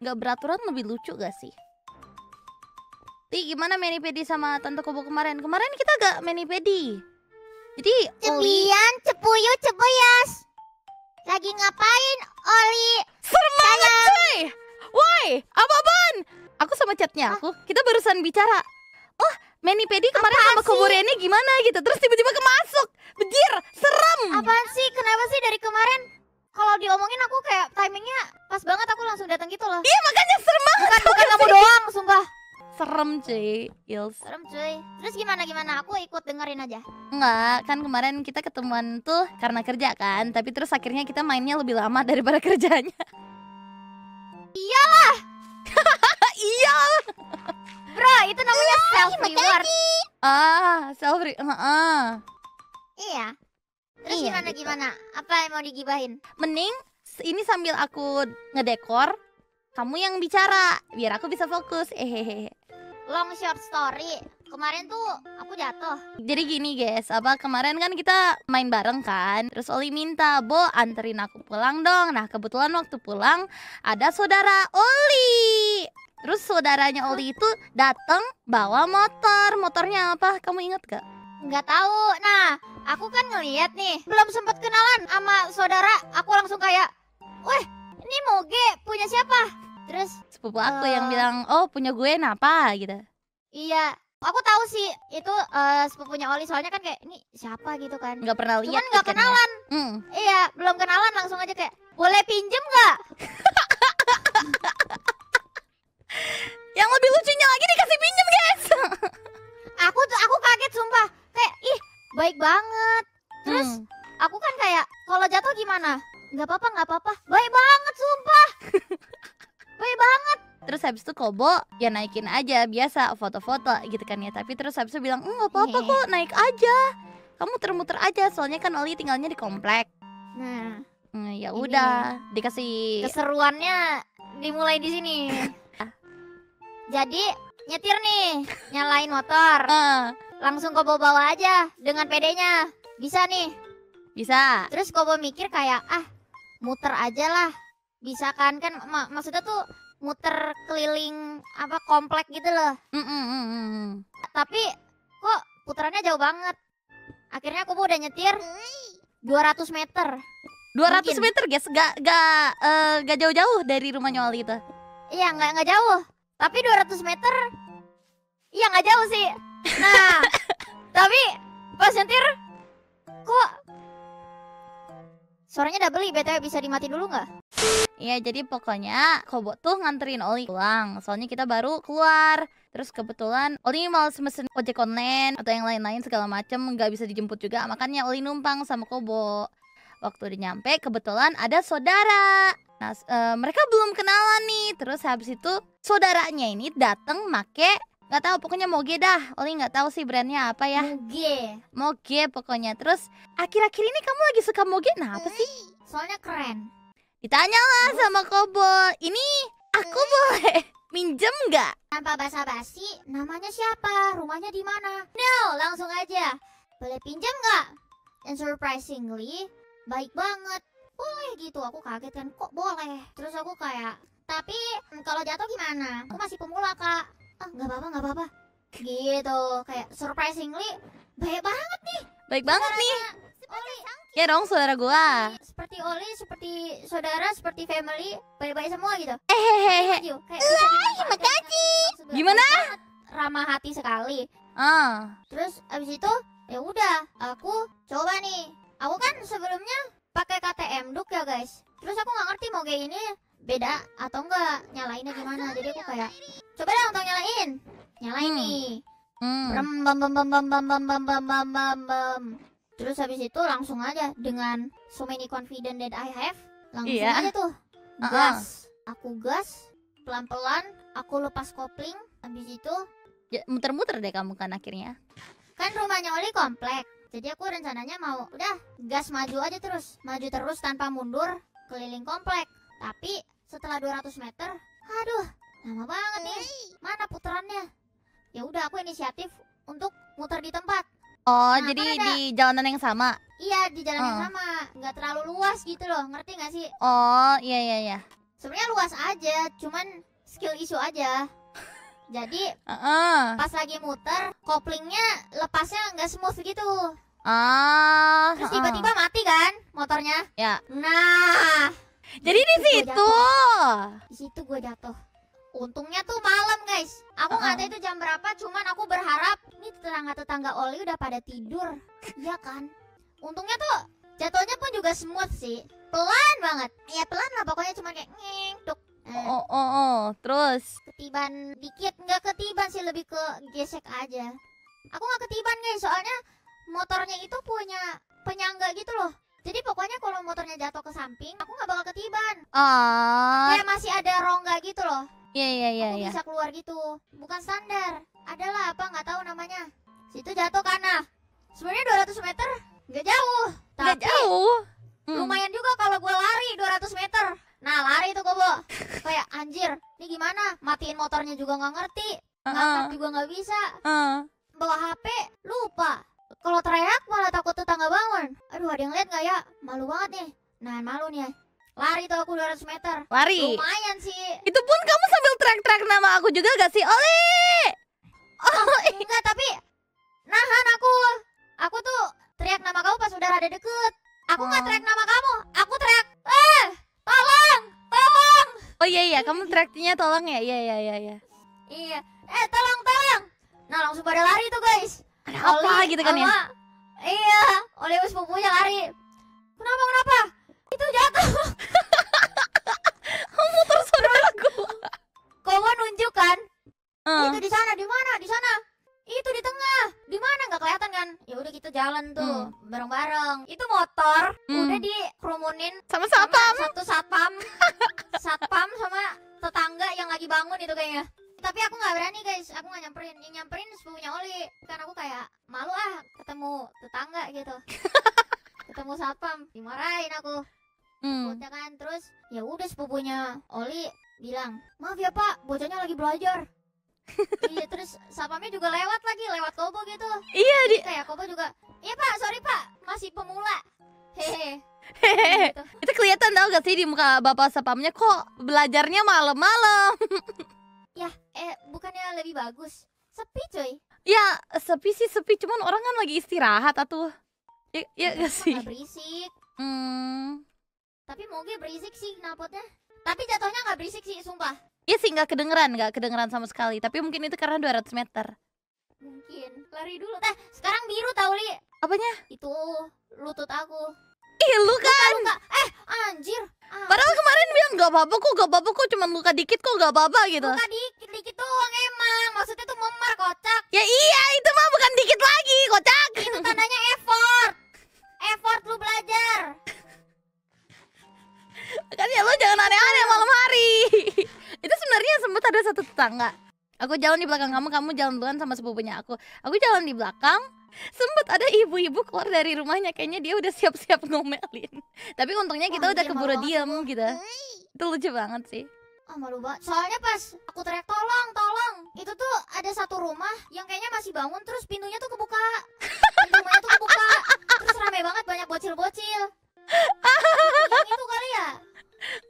Nggak beraturan lebih lucu gak sih? Ti gimana pedi sama Tante Kobo kemarin? Kemarin kita gak pedi. Jadi Oli Cebian, cepuyu, cepuyas. Lagi ngapain, Oli? Serem banget cuy Woi apa-apaan Aku sama chatnya aku Kita barusan bicara Oh pedi kemarin Apaan sama Kobo sih? Rene gimana gitu Terus tiba-tiba kemasuk Bejir Serem Apaan sih? Kenapa sih dari kemarin? Kalau diomongin aku kayak timingnya pas banget aku langsung datang gitu loh. Iya makanya serem banget Bukan bukan kamu doang, sumpah. Serem cuy Ils Serem cuy. Terus gimana gimana? Aku ikut dengerin aja. Enggak, kan kemarin kita ketemuan tuh karena kerja kan, tapi terus akhirnya kita mainnya lebih lama daripada kerjanya. Iyalah. iya. Bro, itu namanya self reward. Ah, self heeh. Iya. Terus Iya, gimana gitu. gimana? Apa yang mau digibahin? Mending ini sambil aku ngedekor, kamu yang bicara biar aku bisa fokus. Hehehe. Long short story. Kemarin tuh aku jatuh. Jadi gini guys, apa kemarin kan kita main bareng kan Terus Oli minta, Bo anterin aku pulang dong Nah kebetulan waktu pulang ada saudara Oli Terus saudaranya Oli itu datang bawa motor Motornya apa? Kamu inget gak? Nggak tahu. Nah, aku kan ngeliat nih, belum sempet kenalan sama saudara. Aku langsung kayak, "Weh, ini Moge punya siapa?" Terus, Sepupu aku yang Eh. bilang, oh punya gue napa gitu iya, aku tahu sih itu eh, sepupunya Oli soalnya kan kayak ini siapa gitu kan. Nggak pernah lihat Cuman nggak kenalan. Hmm. Iya, belum kenalan langsung aja kayak, "Boleh pinjem nggak?" Yang lebih lucunya lagi dikasih pinjem guys Aku tuh aku kaget sumpah. Kayak, "Ih, baik banget." Terus Hmm. aku kan kayak, "Kalau jatuh gimana?" Nggak apa-apa, nggak apa-apa. Baik banget sumpah. baik banget. Terus habis itu Kobo ya naikin aja biasa foto-foto gitu kan ya Tapi terus habis itu bilang, enggak apa-apa Iya. kok naik aja Kamu muter-muter aja soalnya kan Oli tinggalnya di komplek Nah, Hmm, ya udah dikasih keseruannya dimulai di sini. Jadi nyetir nih, nyalain motor, langsung Kobo bawa aja dengan pedenya. Bisa nih. bisa Terus Kobo mikir kayak ah muter aja lah. Bisa kan kan ma- maksudnya tuh muter keliling apa komplek gitu loh. Mm, mm, mm, mm. Tapi kok putarannya jauh banget. Akhirnya Kobo udah nyetir 200 meter. 200 Mungkin. meter guys gak, gak, eh, gak jauh-jauh dari rumahnya Oli itu Iya nggak nggak jauh. Tapi 200 meter, iya nggak jauh sih. Nah, tapi pas nyetir, kok suaranya double btw bisa dimati dulu nggak? Iya jadi pokoknya Kobo tuh nganterin Oli pulang. Soalnya kita baru keluar. Terus kebetulan Oli males mesen ojek online Atau yang lain-lain segala macem. Nggak bisa dijemput juga Makanya Oli numpang sama Kobo. Waktu udah nyampe kebetulan ada saudara. Nah eh, mereka belum kenalan nih. Terus habis itu saudaranya ini datang make nggak tahu pokoknya Moge dah Oli nggak tahu sih brandnya apa ya Muge. Moge pokoknya Terus akhir-akhir ini kamu lagi suka Moge Nah apa sih? Soalnya keren. Ditanyalah sama Kobo, ini aku boleh minjem nggak? Tanpa basa-basi, namanya siapa? Rumahnya di mana? No, langsung aja. Boleh pinjam nggak? Dan surprisingly, baik banget. Boleh gitu, aku kaget kan. Kok boleh? Terus aku kayak, tapi kalau jatuh gimana? Aku masih pemula kak. Ah, nggak apa-apa, nggak apa-apa. Gitu, kayak surprisingly, baik banget nih. Baik banget nih. Oli, Ya dong saudara gua. seperti Oli, seperti saudara, seperti family, baik-baik semua gitu. Hehehe. Banget. Gimana? Ramah hati sekali. Ah, Terus abis itu ya udah aku coba nih. Aku kan sebelumnya pakai KTM duk ya guys. Terus aku nggak ngerti mau kayak ini beda atau enggak nyalainnya gimana. Jadi aku kayak coba dong untuk nyalain. Nyalain Hmm. nih. hmm. Rem bam bam bam bam bam bam bam bam bam bam bam. Terus habis itu langsung aja dengan so many confident that I have langsung Iya. aja tuh Uh-uh. gas. Aku gas pelan-pelan. Aku lepas kopling. Habis itu Ya, muter-muter deh kamu kan akhirnya. kan rumahnya Oli komplek jadi aku rencananya mau udah gas maju aja terus maju terus tanpa mundur keliling komplek. Tapi setelah 200 meter aduh lama banget nih. Mana putarannya? Ya udah aku inisiatif untuk muter di tempat. Oh, Nah, jadi kan ada- di jalanan yang sama. iya di jalan yang Uh. sama. Nggak terlalu luas gitu loh ngerti nggak sih? Oh, iya iya iya. sebenarnya luas aja cuman skill issue aja. Jadi Heeh. pas lagi muter koplingnya lepasnya nggak smooth gitu Ah. terus tiba-tiba mati kan motornya? Ya. nah. Jadi di situ. di situ gue jatuh. Untungnya tuh malam guys. Aku nggak tahu itu jam berapa cuman aku berharap ini tetangga-tetangga Oli udah pada tidur. Iya kan? Untungnya tuh jatuhnya pun juga smooth sih. Pelan banget. Ya pelan lah pokoknya cuma kayak ngeng tuk Eh, Oh, oh, oh. Terus. ketiban dikit. Nggak ketiban sih lebih ke gesek aja. Aku nggak ketiban guys. Soalnya motornya itu punya penyangga gitu loh. Jadi pokoknya kalau motornya jatuh ke samping aku nggak bakal ketiban. Ah. kayak masih ada rongga gitu loh. Iya, iya, iya, aku iya. bisa keluar gitu. Bukan standar. Adalah apa? Nggak tahu namanya. Situ jatuh karena sebenarnya 200 meter nggak jauh. Tapi jauh. Hmm. lumayan juga kalau gue lari 200 meter. Nah lari tuh gobo kayak anjir ini gimana? Matiin motornya juga nggak ngerti. Heeh. ngangkat juga nggak bisa. Heeh. bawa HP lupa kalau teriak malah takut tetangga bangun aduh ada yang lihat nggak ya malu banget nih nah malu nih ya. lari tuh aku 200 meter Lari. lumayan sih Itu pun kamu sambil teriak-teriak nama aku juga gak sih? Oli! enggak tapi nahan aku aku tuh teriak nama kamu pas udah rada deket aku nggak Oh. teriak nama kamu aku teriak eh tolong tolong Oh iya iya, kamu teriaknya tolong ya. Iya iya iya iya. iya eh tolong tolong nah langsung pada lari tuh guys Ada apa Oli gitu kan ya? sama- iya oleh sepupunya lari. Kenapa kenapa? Itu jatuh. Motor saudaraku. kamu nunjuk kan? Heeh. itu di sana di mana? Di sana. Itu di tengah. Di mana? Nggak kelihatan kan? Ya udah kita jalan tuh bareng-bareng. Itu motor Hmm. udah dikerumunin Sama sama siapa? satu satpam. Satpam sama tetangga yang lagi bangun itu kayaknya. Tapi aku nggak berani guys. Aku nggak nyamperin. Yang nyamperin sepupunya Oli karena aku kayak malu ah ketemu tetangga gitu ketemu satpam dimarahin aku Hmm. Udah kan terus ya udah sepupunya Oli bilang maaf ya pak bocahnya lagi belajar iya terus satpamnya juga lewat lagi lewat kobo gitu Iya di. Jadi kayak kobo juga iya pak sorry pak masih pemula hehe Hehehe. gitu. Itu kelihatan tau gak sih di muka bapak sapamnya kok belajarnya malam-malam. ya eh bukannya lebih bagus sepi cuy Ya sepi sih sepi, cuman orang kan lagi istirahat atuh. Ya, ya Tapi gak sih? nggak berisik Hmm. tapi moge berisik sih knalpotnya tapi jatuhnya nggak berisik sih sumpah Iya sih nggak kedengeran, nggak kedengeran sama sekali. Tapi mungkin itu karena 200 meter. mungkin lari dulu nah sekarang biru tau li Apanya? itu lutut aku Ih lu kan. luka eh anjir ah, Padahal kemarin bilang nggak apa-apa kok, nggak apa-apa kok, cuman luka dikit kok nggak apa-apa gitu. luka dikit dikit doang kocak Ya iya itu mah bukan dikit lagi, kocak. itu tandanya effort effort lu belajar Makanya lu jangan aneh-aneh malam hari. itu sebenarnya sempat ada satu tetangga. Aku jalan di belakang kamu, kamu jalan duluan sama sepupunya aku. Aku jalan di belakang, sempet ada ibu-ibu keluar dari rumahnya kayaknya dia udah siap-siap ngomelin. Tapi untungnya kita Wah, udah keburu diem aku. gitu. Itu lucu banget sih. Ah malu banget Soalnya pas aku teriak tolong tolong Itu tuh ada satu rumah yang kayaknya masih bangun Terus pintunya tuh kebuka Pintu rumahnya tuh kebuka Terus rame banget banyak bocil-bocil Yang itu kali ya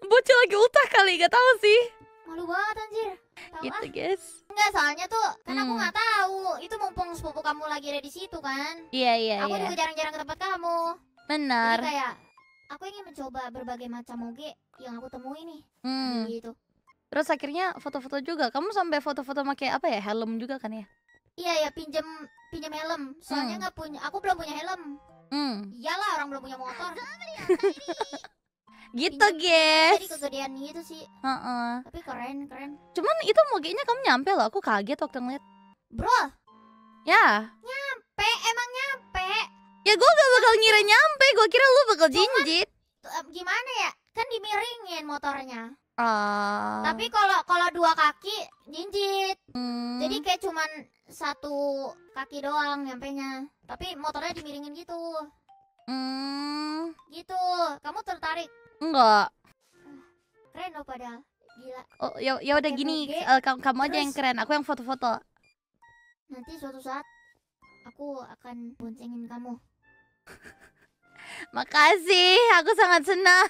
Bocil lagi ultah kali, gak tahu sih. Malu banget anjir Tahu Gitu ah guys. Enggak soalnya tuh Kan aku Hmm. nggak tahu Itu mumpung sepupu kamu lagi ada di situ kan Iya iya Aku iya. juga jarang-jarang ke tempat kamu Benar. Jadi kayak Aku ingin mencoba berbagai macam moge Yang aku temui nih Hmm. Gitu Terus akhirnya foto-foto juga. Kamu sampai foto-foto pakai apa ya? Helm juga kan ya? Iya ya pinjam pinjam helm Soalnya Hmm. nggak punya Aku belum punya helm Hmm. Iyalah orang belum punya motor Gitu Pinjam- guys. Jadi kegedean gitu sih Heeh. Tapi keren keren Cuman itu mogenya kamu nyampe loh. Aku kaget waktu ngeliat. Bro Ya. P emang nyampe Ya gue gak bakal ngira nyampe. Gue kira lu bakal jinjit. Tuh, em, Gimana ya Kan dimiringin motornya Ah. Tapi kalau kalau dua kaki jinjit Hmm. Jadi kayak cuman satu kaki doang nyampenya Tapi motornya dimiringin gitu Hmm. Gitu Kamu tertarik Enggak. Keren loh padahal Gila Oh, ya ya udah gini, moge, eh, kamu, kamu aja yang keren. Aku yang foto-foto. Nanti suatu saat Aku akan boncengin kamu Makasih, aku sangat senang.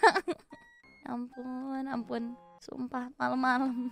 ampun, ampun. Sumpah malam-malam.